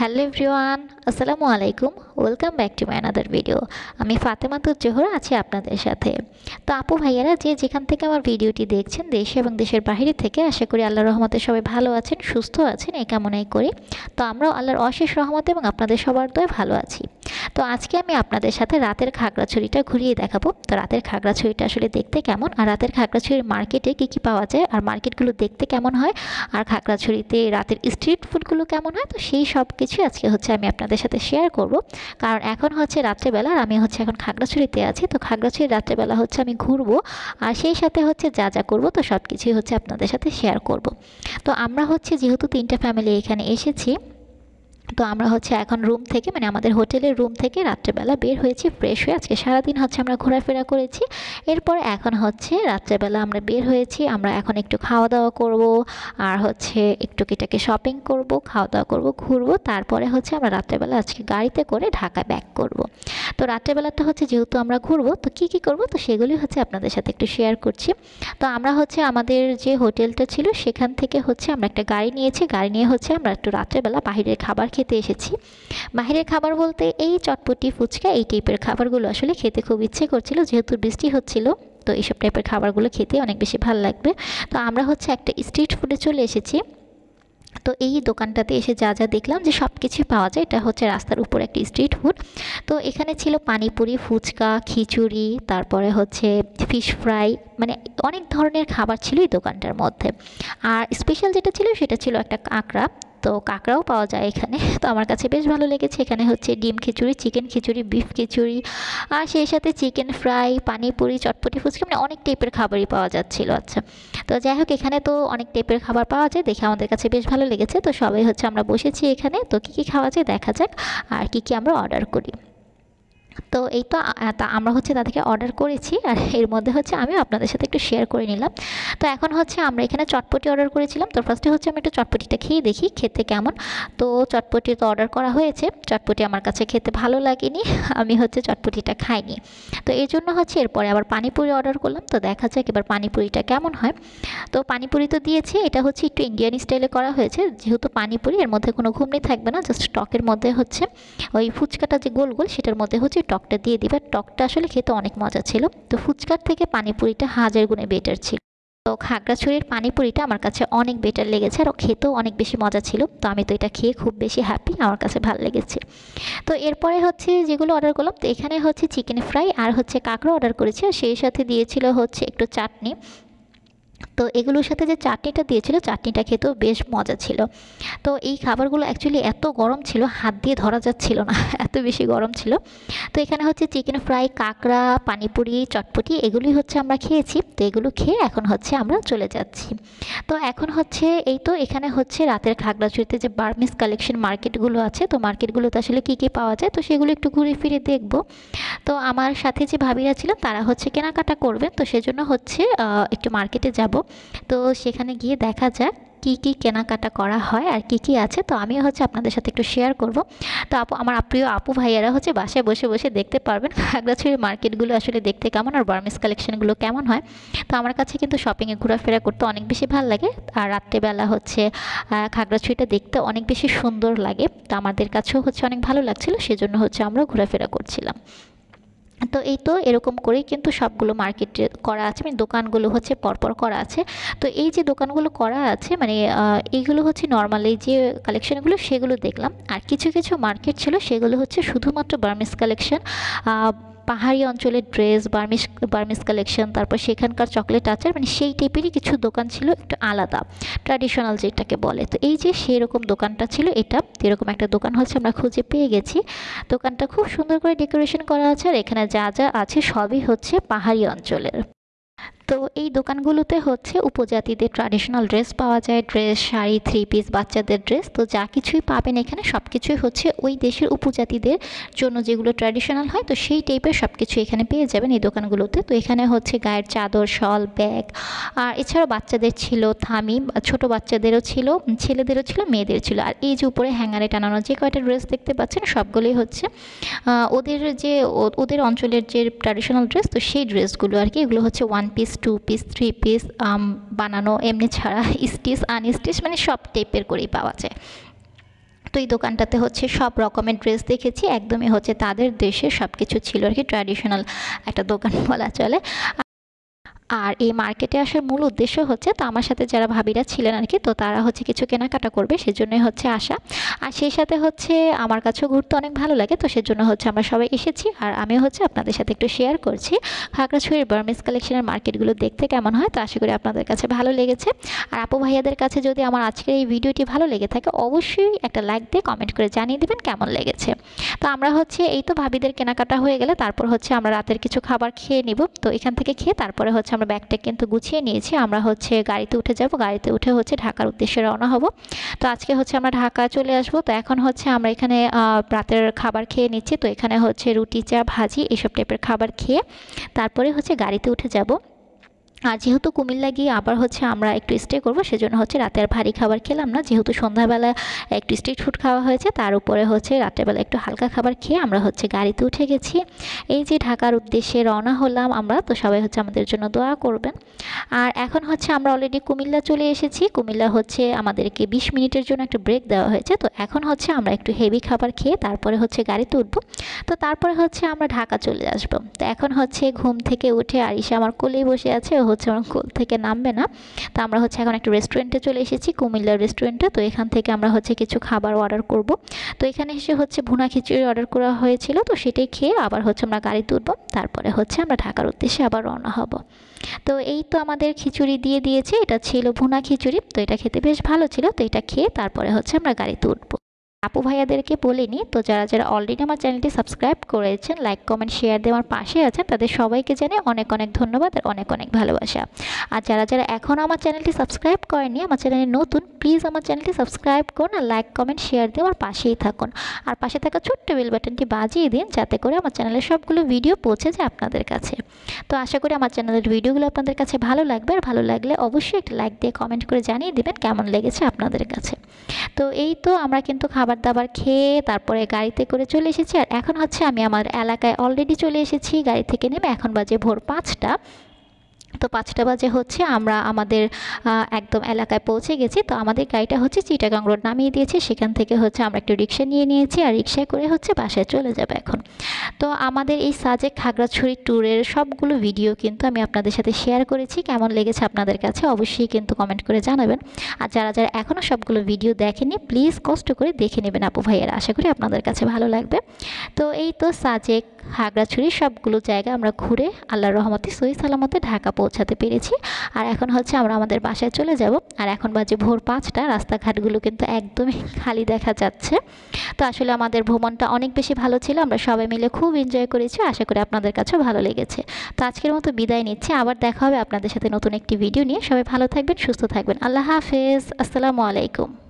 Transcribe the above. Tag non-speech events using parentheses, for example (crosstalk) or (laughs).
Hello everyone, আসসালামু আলাইকুম। Welcome back to my another video. আমি ফাতেমাতুর জোহর আছি আপনাদের সাথে। তো আপু ভাইয়ারা, যে যেখান থেকে আমার ভিডিওটি দেখছেন, দেশে এবং দেশের বাইরে থেকে, আশা করি আল্লাহর রহমতে সবাই ভালো আছেন, সুস্থ আছেন, এই কামনাই করি। তো আমরাও আল্লাহর অশেষ রহমতে এবং আপনাদের সবার দয়ে ভালো আছি। তো আজকে আমি আপনাদের সাথে রাতের খাগড়াছড়িটা ঘুরিয়ে দেখাবো। তো রাতের খাগড়াছড়িটা আসলে দেখতে কেমন? আর রাতের খাগড়াছড়ির মার্কেটে কী কী পাওয়া যায়? আর মার্কেটগুলো দেখতে কেমন হয়? আর খাগড়াছড়িতে রাতের স্ট্রিট ফুডগুলো কেমন হয়? তো সেই সব কিছুই আজকে হচ্ছে আমি আপনাদের সাথে শেয়ার করব। কারণ এখন হচ্ছে রাত্রেবেলা আর আমি হচ্ছে এখন খাগড়াছড়িতে আছি। তো খাগড়াছড়ির রাত্রেবেলা হচ্ছে আমি ঘুরবো আর সেই সাথে হচ্ছে যা যা করব তো সব কিছুই হচ্ছে আপনাদের সাথে শেয়ার করব। তো আমরা হচ্ছে যেহেতু তিনটা ফ্যামিলি এখানে এসেছি তো আমরা হচ্ছে এখন রুম থেকে মানে আমাদের হোটেলের রুম থেকে রাত্রেবেলা বের হয়েছি ফ্রেশ হয়ে আজকে সারাদিন হচ্ছে আমরা ঘোরাফেরা করেছি। এরপর এখন হচ্ছে রাত্রেবেলা আমরা বের হয়েছি, আমরা এখন একটু খাওয়া দাওয়া করব, আর হচ্ছে একটু কিটাকে শপিং করব খাওয়া দাওয়া করব, ঘুরবো, তারপরে হচ্ছে আমরা রাত্রেবেলা আজকে গাড়িতে করে ঢাকা ব্যাক করব। তো রাত্রেবেলাটা হচ্ছে যেহেতু আমরা ঘুরবো, তো কী কী করব, তো সেগুলি হচ্ছে আপনাদের সাথে একটু শেয়ার করছি। তো আমরা হচ্ছে আমাদের যে হোটেলটা ছিল, সেখান থেকে হচ্ছে আমরা একটা গাড়ি নিয়েছি, গাড়ি নিয়ে হচ্ছে আমরা একটু রাত্রেবেলা বাহিরের খাবার খেতে এসেছি। বাহিরের খাবার বলতে এই চটপটি, ফুচকা এই টাইপের খাবারগুলো আসলে খেতে খুব ইচ্ছে করছিল। যেহেতু বৃষ্টি হচ্ছিল, তো এইসব টাইপের খাবারগুলো খেতে অনেক বেশি ভালো লাগবে। তো আমরা হচ্ছে একটা স্ট্রিট ফুডে চলে এসেছি। তো এই দোকানটাতে এসে যা যা দেখলাম যে সব কিছুই পাওয়া যায়, এটা হচ্ছে রাস্তার উপর একটি স্ট্রিট ফুড তো এখানে ছিল পানিপুরি, ফুচকা, খিচুড়ি, তারপরে হচ্ছে ফিশ ফ্রাই মানে অনেক ধরনের খাবার ছিল এই দোকানটার মধ্যে। আর স্পেশাল যেটা ছিল সেটা ছিল একটা কাঁকড়া। তো কাঁকড়াও পাওয়া যায় এখানে। তো আমার কাছে বেশ ভালো লেগেছে। এখানে হচ্ছে ডিম খিচুড়ি, চিকেন খিচুড়ি, বিফ খিচুড়ি, আর সেই সাথে চিকেন ফ্রাই, পানিপুরি, চটপটি, ফুচকা মানে অনেক টাইপের খাবারই পাওয়া যাচ্ছিল। আচ্ছা তো যাই হোক, এখানে তো অনেক টাইপের খাবার পাওয়া যায়, দেখে আমাদের কাছে বেশ ভালো লেগেছে। তো সবাই হচ্ছে আমরা বসেছি এখানে। তো কী কী খাওয়া যায় দেখা যাক, আর কী কী আমরা অর্ডার করি। তো এই তো আমরা হচ্ছে তাদেরকে অর্ডার করেছি আর এর মধ্যে হচ্ছে আমিও আপনাদের সাথে একটু শেয়ার করে নিলাম। তো এখন হচ্ছে আমরা এখানে চটপটি অর্ডার করেছিলাম। তো ফার্স্টে হচ্ছে আমি একটু চটপটিটা খেয়ে দেখি, খেতে কেমন। তো চটপটি তো অর্ডার করা হয়েছে। চটপটি আমার কাছে খেতে ভালো লাগেনি, আমি হচ্ছে চটপটিটা খাইনি। তো এই জন্য হচ্ছে এরপরে আবার পানিপুরি অর্ডার করলাম। তো দেখা যাক এবার পানিপুরিটা কেমন হয়। তো পানিপুরি তো দিয়েছে, এটা হচ্ছে একটু ইন্ডিয়ান স্টাইলে করা হয়েছে। যেহেতু পানিপুরি, এর মধ্যে কোনো ঘুমনি থাকবে না জাস্ট টকের মধ্যে হচ্ছে ওই ফুচকাটা যে গোল গোল, সেটার মধ্যে হচ্ছে টকটা দিয়ে দিবে। টকটা আসলে খেতে অনেক মজা ছিল। তো ফুচকার থেকে পানিপুরিটা হাজার গুণে বেটার ছিল। তো খাগড়াছড়ির পানিপুরিটা আমার কাছে অনেক বেটার লেগেছে আর খেতেও অনেক বেশি মজা ছিল। তো আমি তো এটা খেয়ে খুব বেশি হ্যাপি আমার কাছে ভালো লেগেছে। তো এরপরে হচ্ছে যেগুলো অর্ডার করলাম, তো এখানে হচ্ছে চিকেন ফ্রাই আর হচ্ছে কাঁকড়া অর্ডার করেছি। আর সেই সাথে দিয়েছিল হচ্ছে একটু চাটনি। তো এগুলোর সাথে যে চাটনিটা দিয়েছিল, চাটনিটা খেতেও বেশ মজা ছিল। তো এই খাবারগুলো অ্যাকচুয়ালি এত গরম ছিল, হাত দিয়ে ধরা যাচ্ছিল না, (laughs) এত বেশি গরম ছিল। তো এখানে হচ্ছে চিকেন ফ্রাই কাঁকড়া, পানিপুরি, চটপটি এগুলি হচ্ছে আমরা খেয়েছি। তো এগুলো খেয়ে এখন হচ্ছে আমরা চলে যাচ্ছি। তো এখন হচ্ছে এই তো এখানে হচ্ছে রাতের খাগড়াছড়িতে যে বার্মিস কালেকশন মার্কেটগুলো আছে, তো মার্কেটগুলোতে আসলে কী কী পাওয়া যায়, তো সেগুলো একটু ঘুরে ফিরে দেখব। তো আমার সাথে যে ভাবিরা ছিলেন, তারা হচ্ছে কেনাকাটা করবেন, তো সেজন্য হচ্ছে একটু মার্কেটে যাব। তো সেখানে গিয়ে দেখা যাক কী কী কেনাকাটা করা হয় আর কি কি আছে। তো আমিও হচ্ছে আপনাদের সাথে একটু শেয়ার করব। তো আপু, আমার প্রিয় আপু ভাইয়ারা হচ্ছে বাসায় বসে বসে দেখতে পারবেন (laughs) খাগড়াছড়ির মার্কেটগুলো আসলে দেখতে কেমন আর বার্মিস কালেকশনগুলো কেমন হয়। তো আমার কাছে কিন্তু শপিংয়ে ঘোরাফেরা করতে অনেক বেশি ভালো লাগে। আর রাত্রেবেলা হচ্ছে খাগড়াছড়িটা দেখতে অনেক বেশি সুন্দর লাগে। তো আমাদের কাছেও হচ্ছে অনেক ভালো লাগছিল, সেজন্য হচ্ছে আমরা ঘোরাফেরা করছিলাম। তো এই তো এরকম করেই কিন্তু সবগুলো মার্কেট করা আছে মানে দোকানগুলো হচ্ছে পরপর করা আছে। তো এই যে দোকানগুলো করা আছে মানে এইগুলো হচ্ছে নর্মালি যে কালেকশানগুলো সেগুলো দেখলাম। আর কিছু কিছু মার্কেট ছিল, সেগুলো হচ্ছে শুধুমাত্র বার্মিস কালেকশন পাহাড়ি অঞ্চলের ড্রেস বার্মিস বার্মিস কালেকশন, তারপর সেখানকার চকলেট আচার মানে সেই টাইপেরই কিছু দোকান ছিল একটু আলাদা। ট্র্যাডিশনাল যেটাকে বলে। তো এই যে সেরকম দোকানটা ছিল, এটা এরকম একটা দোকান হচ্ছে, আমরা খুঁজে পেয়ে গেছি। দোকানটা খুব সুন্দর করে ডেকোরেশন করা আছে, আর এখানে যা যা আছে সবই হচ্ছে পাহাড়ি অঞ্চলের। তো এই দোকানগুলোতে হচ্ছে উপজাতিদের ট্র্যাডিশনাল ড্রেস পাওয়া যায় ড্রেস শাড়ি থ্রি পিস বাচ্চাদের ড্রেস তো যা কিছুই পাবেন এখানে সব কিছুই হচ্ছে ওই দেশের উপজাতিদের জন্য যেগুলো ট্র্যাডিশনাল হয়, তো সেই টাইপের সব কিছু এখানে পেয়ে যাবেন এই দোকানগুলোতে। তো এখানে হচ্ছে গায়ের চাদর, শল, ব্যাগ। আর এছাড়াও বাচ্চাদের ছিল থামি, ছোট বাচ্চাদেরও ছিল ছেলেদেরও ছিল মেয়েদের ছিল। আর এই যে উপরে হ্যাঙ্গারে টানানো যে কয়টা ড্রেস দেখতে পাচ্ছেন, সবগুলোই হচ্ছে ওদের যে ওদের অঞ্চলের যে ট্র্যাডিশনাল ড্রেস তো সেই ড্রেসগুলো আর কি, এগুলো হচ্ছে one piece two piece three piece বানানো এমনি ছাড়া স্টিচ আনস্টিচ মানে সব টাইপের করেই পাওয়া যায়। তো এই দোকানটাতে হচ্ছে সব রকমের ড্রেস দেখেছি, একদমই হচ্ছে তাদের দেশে সব কিছু ছিল আর কি ট্র্যাডিশনাল একটা দোকান বলা চলে। আর এই মার্কেটে আসার মূল উদ্দেশ্য হচ্ছে তো আমার সাথে যারা ভাবিরা ছিলেন আর কি, তো তারা হচ্ছে কিছু কেনাকাটা করবে, সেজন্যই হচ্ছে আসা। আর সেই সাথে হচ্ছে আমার কাছেও ঘুরতে অনেক ভালো লাগে, তো সেজন্য হচ্ছে আমরা সবাই এসেছি। আর আমিও হচ্ছে আপনাদের সাথে একটু শেয়ার করছি। খাগড়াছড়ির বার্মিস কালেকশনের মার্কেটগুলো দেখতে কেমন হয়, তো আশা করি আপনাদের কাছে ভালো লেগেছে। আর আপু ভাইয়াদের কাছে যদি আমার আজকের এই ভিডিওটি ভালো লেগে থাকে, অবশ্যই একটা লাইক দিয়ে কমেন্ট করে জানিয়ে দেবেন কেমন লেগেছে। তো আমরা হচ্ছে এই তো ভাবিদের কেনাকাটা হয়ে গেলে, তারপর হচ্ছে আমরা রাতের কিছু খাবার খেয়ে নিব। তো এখান থেকে খেয়ে তারপরে হচ্ছে আমরা ব্যাগটা কিন্তু গুছিয়ে নিয়েছি। আমরা হচ্ছে গাড়িতে উঠে যাব। গাড়িতে উঠে হচ্ছে ঢাকার উদ্দেশ্যে রওনা হব। তো আজকে হচ্ছে আমরা ঢাকা চলে আসব। তো এখন হচ্ছে আমরা এখানে রাতের খাবার খেয়ে নিচ্ছি। তো এখানে হচ্ছে রুটি, চা, ভাজি, এসব টাইপের খাবার খেয়ে তারপরে হচ্ছে গাড়িতে উঠে যাব। আর যেহেতু কুমিল্লা গিয়ে আবার হচ্ছে আমরা একটু স্টে করব, সেজন্য হচ্ছে রাতে আর ভারী খাবার খেলাম না। যেহেতু সন্ধ্যাবেলা একটু স্ট্রিট ফুড খাওয়া হয়েছে, তার উপরে হচ্ছে রাত্রেবেলা একটু হালকা খাবার খেয়ে আমরা হচ্ছে গাড়িতে উঠে গেছি। এই যে ঢাকার উদ্দেশ্যে রওনা হলাম আমরা, তো সবাই হচ্ছে আমাদের জন্য দোয়া করবেন। আর এখন হচ্ছে আমরা অলরেডি কুমিল্লা চলে এসেছি। কুমিল্লা হচ্ছে আমাদেরকে বিশ মিনিটের জন্য একটা ব্রেক দেওয়া হয়েছে। তো এখন হচ্ছে আমরা একটু হেভি খাবার খেয়ে তারপরে হচ্ছে গাড়িতে উঠবো। তো তারপরে হচ্ছে আমরা ঢাকা চলে আসব। তো এখন হচ্ছে ঘুম থেকে উঠে আরিসা আমার কোলেই বসে আছে। হচ্ছে আমার কোল থেকে নামবে না। তো আমরা হচ্ছে এখন একটা রেস্টুরেন্টে চলে এসেছি কুমিল্লার রেস্টুরেন্টে তো এখান থেকে আমরা হচ্ছে কিছু খাবার অর্ডার করব। তো এখানে এসে হচ্ছে ভুনা খিচুড়ি অর্ডার করা হয়েছিল। তো সেটাই খেয়ে আবার হচ্ছে আমরা গাড়ি তুলব। তারপরে হচ্ছে আমরা ঢাকার উদ্দেশ্যে আবার রওনা হব। তো এই তো আমাদের খিচুড়ি দিয়ে দিয়েছে। এটা ছিল ভুনা খিচুড়ি। তো এটা খেতে বেশ ভালো ছিল। তো এটা খেয়ে তারপরে হচ্ছে আমরা গাড়িতে উঠবো আপু ভাইয়াদেরকে বলিনি তো যারা যারা অলরেডি আমার চ্যানেলটি সাবস্ক্রাইব করেছেন লাইক কমেন্ট শেয়ার দিয়ে আমার পাশে আছেন, তাদের সবাইকে জানে অনেক অনেক ধন্যবাদ আর অনেক অনেক ভালোবাসা। আর যারা যারা এখনও আমার চ্যানেলটি সাবস্ক্রাইব করেনি আমার চ্যানেলে নতুন প্লিজ আমার চ্যানেলটি সাবস্ক্রাইব করুন আর লাইক কমেন্ট শেয়ার দিয়ে আমার পাশেই থাকুন। আর পাশে থাকা ছোট্ট বেল বাটনটি বাজিয়ে দিন, যাতে করে আমার চ্যানেলের সবগুলো ভিডিও পৌঁছে যায় আপনাদের কাছে। তো আশা করি আমার চ্যানেলের ভিডিওগুলো আপনাদের কাছে ভালো লাগবে, আর ভালো লাগলে অবশ্যই একটা লাইক দিয়ে কমেন্ট করে জানিয়ে দেবেন, কেমন লেগেছে আপনাদের কাছে। তো এই তো আমরা কিন্তু খাবার দাবার খেয়ে তারপরে গাড়িতে করে চলে এসেছি। আর এখন হচ্ছে আমি আমার এলাকায় অলরেডি চলে এসেছি। গাড়ি থেকে নেমে এখন বাজে ভোর পাঁচটা। তো পাঁচটা বাজে হচ্ছে, আমরা আমাদের একদম এলাকায় পৌঁছে গেছি। তো আমাদের গাড়িটা হচ্ছে চিটাগাং রোড নামিয়ে দিয়েছে। সেখান থেকে হচ্ছে আমরা একটু রিক্সা নিয়ে নিয়েছি আর রিক্সায় করে হচ্ছে বাসায় চলে যাবে এখন। তো আমাদের এই সাজেক খাগড়াছড়ি ট্যুরের সবগুলো ভিডিও কিন্তু আমি আপনাদের সাথে শেয়ার করেছি। কেমন লেগেছে আপনাদের কাছে অবশ্যই কিন্তু কমেন্ট করে জানাবেন। আর যারা যারা এখনও সবগুলো ভিডিও দেখেনি প্লিজ কষ্ট করে দেখে নেবেন আপু ভাইয়েরা। আশা করি আপনাদের কাছে ভালো লাগবে। তো এই তো সাজেক খাগড়াছড়ি সবগুলো জায়গা আমরা ঘুরে আল্লাহর রহমতে সই সালামতে ঢাকা পৌঁছাতে পেরেছি। আর এখন হচ্ছে আমরা আমাদের বাসায় চলে যাব। আর এখন বাজে ভোর পাঁচটা, রাস্তাঘাটগুলো কিন্তু একদমই (laughs) খালি দেখা যাচ্ছে। তো আসলে আমাদের ভ্রমণটা অনেক বেশি ভালো ছিল, আমরা সবাই মিলে খুব এনজয় করেছি, আশা করি আপনাদের কাছেও ভালো লেগেছে। তো আজকের মতো বিদায় নিচ্ছি, আবার দেখা হবে আপনাদের সাথে নতুন একটি ভিডিও নিয়ে। সবাই ভালো থাকবেন, সুস্থ থাকবেন। আল্লাহ হাফেজ, আসসালামু আলাইকুম।